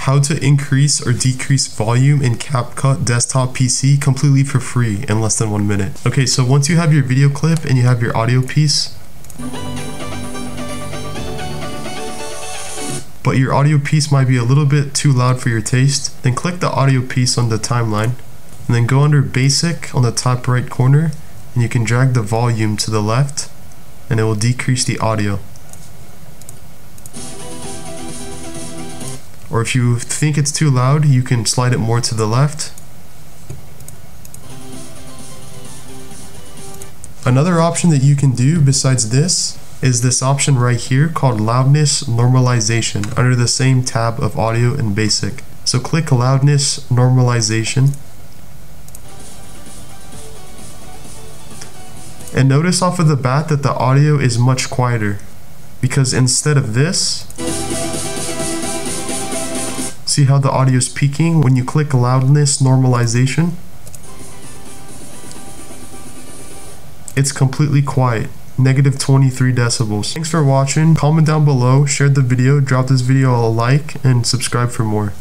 how to increase or decrease volume in CapCut desktop PC completely for free in less than one minute. Okay, so once you have your video clip and you have your audio piece, but your audio piece might be a little bit too loud for your taste, then click the audio piece on the timeline and then go under basic on the top right corner and you can drag the volume to the left and it will decrease the audio. Or if you think it's too loud, you can slide it more to the left. Another option that you can do besides this is this option right here called loudness normalization under the same tab of audio and basic. So click loudness normalization. And notice off of the bat that the audio is much quieter because instead of this, See how the audio is peaking when you click loudness normalization? It's completely quiet, negative 23 decibels. Thanks for watching, comment down below, share the video, drop this video a like, and subscribe for more.